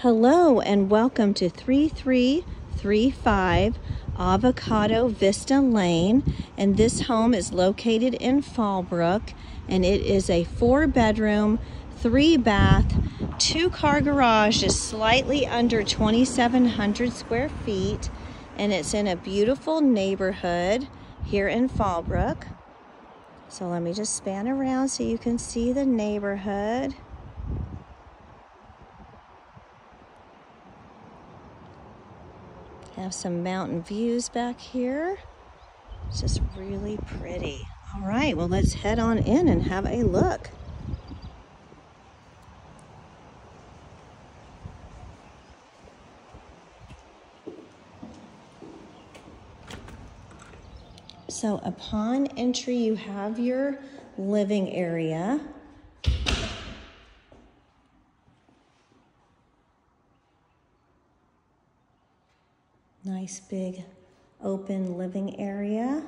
Hello and welcome to 3335 Avocado Vista Lane. And this home is located in Fallbrook and it is a four bedroom, three bath, two car garage, is slightly under 2,700 square feet. And it's in a beautiful neighborhood here in Fallbrook. So let me just span around so you can see the neighborhood. Have some mountain views back here. It's just really pretty. All right, well, let's head on in and have a look. So upon entry, you have your living area. Nice big open living area.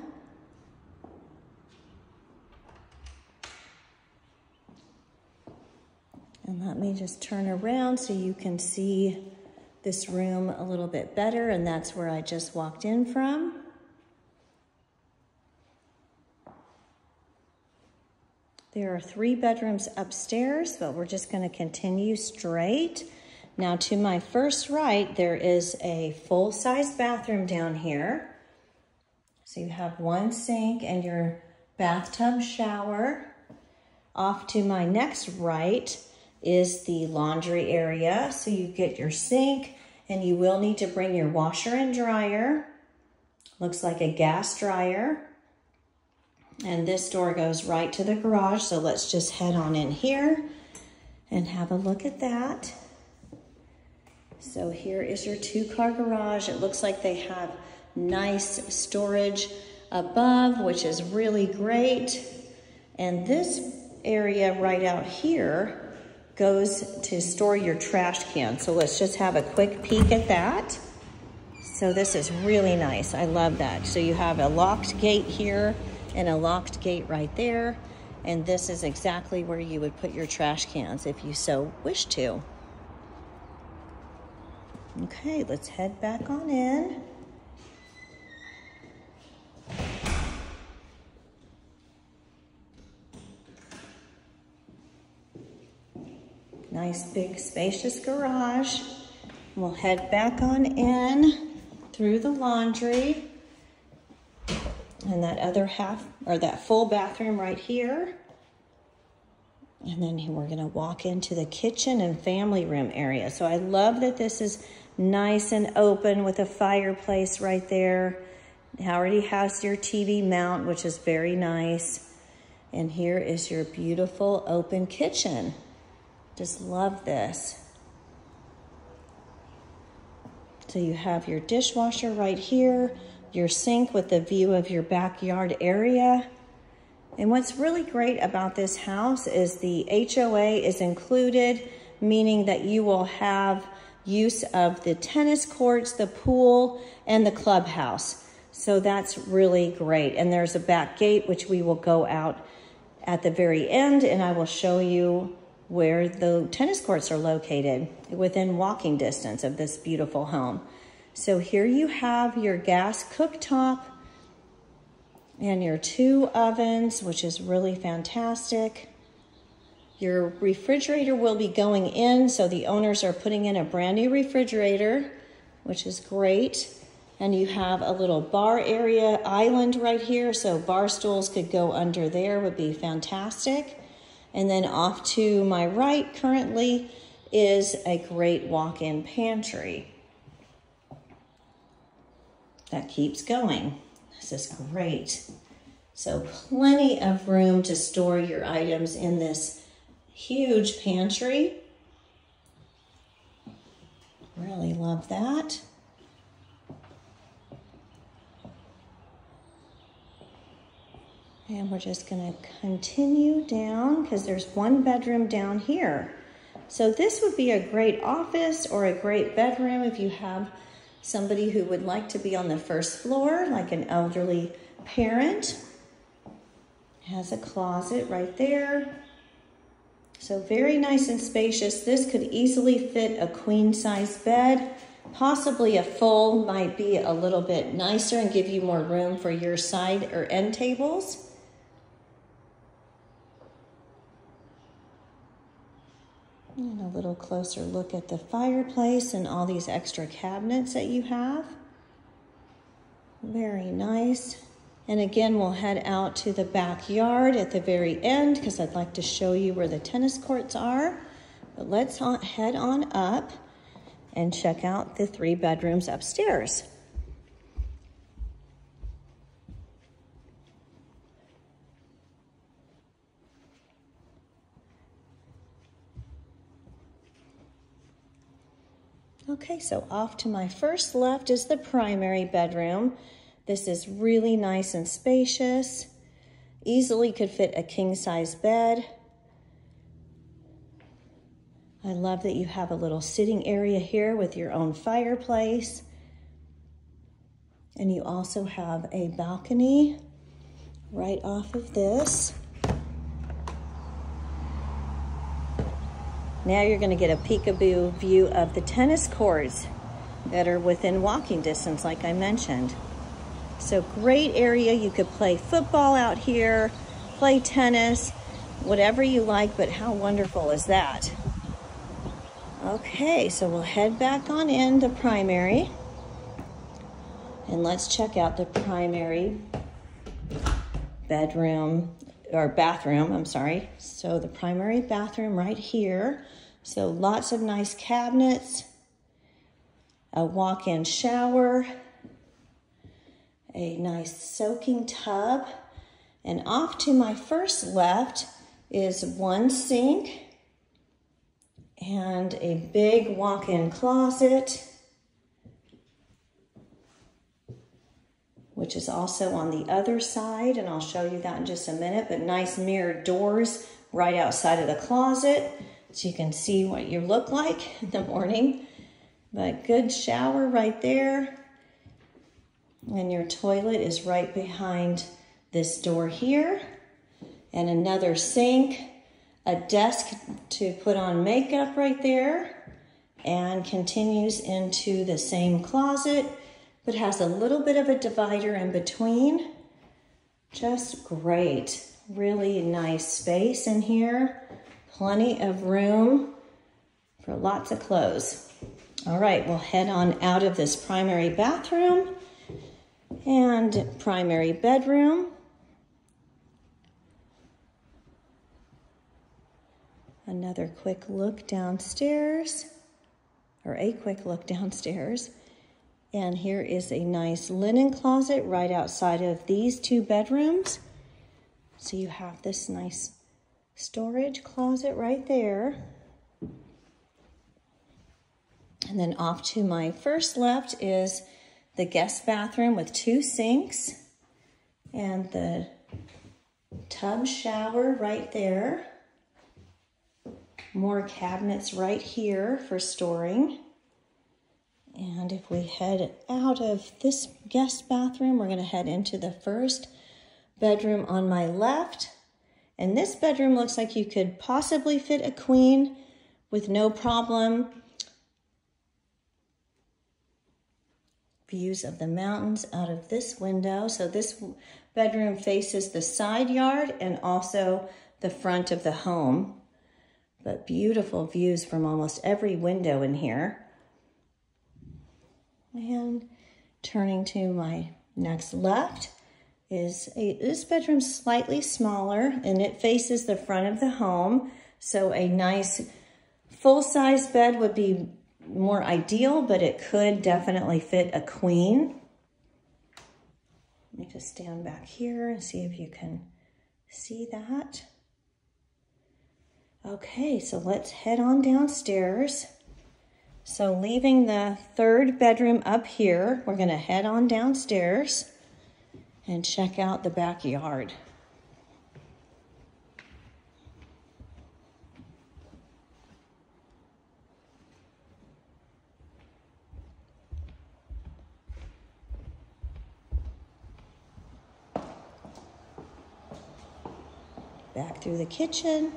And let me just turn around so you can see this room a little bit better. And that's where I just walked in from. There are three bedrooms upstairs, but we're just gonna continue straight. Now to my first right, there is a full-size bathroom down here. So you have one sink and your bathtub shower. Off to my next right is the laundry area. So you get your sink and you will need to bring your washer and dryer. Looks like a gas dryer. And this door goes right to the garage. So let's just head on in here and have a look at that. So here is your two car garage. It looks like they have nice storage above, which is really great. And this area right out here goes to store your trash can. So let's just have a quick peek at that. So this is really nice. I love that. So you have a locked gate here and a locked gate right there. And this is exactly where you would put your trash cans if you so wish to. Okay, let's head back on in. Nice big spacious garage. We'll head back on in through the laundry and that other half or that full bathroom right here. And then we're gonna walk into the kitchen and family room area. So I love that this is nice and open with a fireplace right there. It already has your TV mount, which is very nice. And here is your beautiful open kitchen. Just love this. So you have your dishwasher right here, your sink with the view of your backyard area. And what's really great about this house is the HOA is included, meaning that you will have use of the tennis courts, the pool, and the clubhouse. So that's really great. And there's a back gate, which we will go out at the very end, and I will show you where the tennis courts are located within walking distance of this beautiful home. So here you have your gas cooktop and your two ovens, which is really fantastic. Your refrigerator will be going in, so the owners are putting in a brand new refrigerator, which is great. And you have a little bar area island right here, so bar stools could go under there, would be fantastic. And then off to my right currently is a great walk-in pantry. That keeps going. This is great. So plenty of room to store your items in this huge pantry. Really love that. And we're just gonna continue down because there's one bedroom down here. So this would be a great office or a great bedroom if you have somebody who would like to be on the first floor, like an elderly parent. Has a closet right there So very nice and spacious. This could easily fit a queen size bed. Possibly a full might be a little bit nicer and give you more room for your side or end tables. And a little closer look at the fireplace and all these extra cabinets that you have. Very nice. And again, we'll head out to the backyard at the very end because I'd like to show you where the tennis courts are. But let's head on up and check out the three bedrooms upstairs. Okay, so off to my first left is the primary bedroom. This is really nice and spacious. Easily could fit a king size bed. I love that you have a little sitting area here with your own fireplace. And you also have a balcony right off of this. Now you're going to get a peekaboo view of the tennis courts that are within walking distance, like I mentioned. So great area. You could play football out here, play tennis, whatever you like, but how wonderful is that? Okay, so we'll head back on in to primary. And let's check out the primary bedroom or bathroom, I'm sorry. So the primary bathroom right here. So lots of nice cabinets, a walk-in shower, a nice soaking tub, and off to my first left is one sink and a big walk-in closet, which is also on the other side, and I'll show you that in just a minute, but nice mirrored doors right outside of the closet so you can see what you look like in the morning. But good shower right there. And your toilet is right behind this door here. And another sink a desk to put on makeup right there and continues into the same closet, but has a little bit of a divider in between. Just great. Really nice space in here. Plenty of room for lots of clothes. All right, we'll head on out of this primary bathroom and primary bedroom. Another quick look downstairs, or a quick look downstairs. And here is a nice linen closet right outside of these two bedrooms. So you have this nice storage closet right there. And then off to my first left is the guest bathroom with two sinks and the tub shower right there. More cabinets right here for storing. And if we head out of this guest bathroom, we're going to head into the first bedroom on my left. And this bedroom looks like you could possibly fit a queen with no problem. Views of the mountains out of this window. So this bedroom faces the side yard and also the front of the home but beautiful views from almost every window in here. And turning to my next left is a, this bedroom slightly smaller and it faces the front of the home. So a nice full-size bed would be more ideal, but it could definitely fit a queen. Let me just stand back here and see if you can see that. Okay, so let's head on downstairs. So leaving the third bedroom up here, we're gonna head on downstairs and check out the backyard. Back through the kitchen.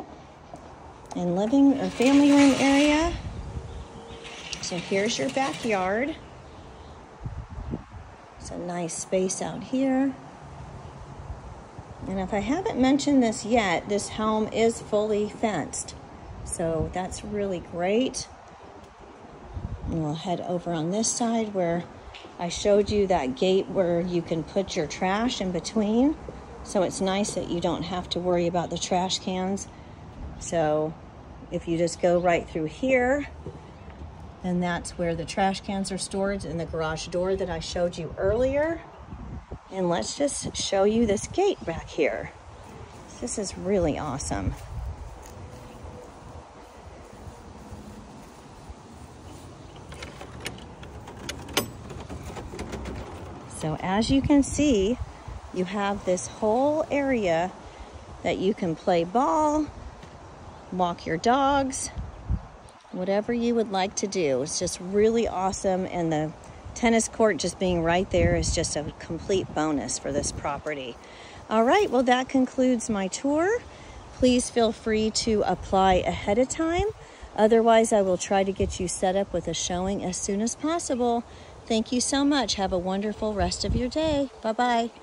and living or family room area. So here's your backyard. It's a nice space out here. And if I haven't mentioned this yet, this home is fully fenced. So that's really great. And we'll head over on this side where I showed you that gate where you can put your trash in between. So it's nice that you don't have to worry about the trash cans. So if you just go right through here, and that's where the trash cans are stored in the garage door that I showed you earlier. And let's just show you this gate back here. This is really awesome. So as you can see, you have this whole area that you can play ball, walk your dogs, whatever you would like to do. It's just really awesome. And the tennis court just being right there is just a complete bonus for this property. All right, well, that concludes my tour. Please feel free to apply ahead of time. Otherwise, I will try to get you set up with a showing as soon as possible. Thank you so much. Have a wonderful rest of your day. Bye bye.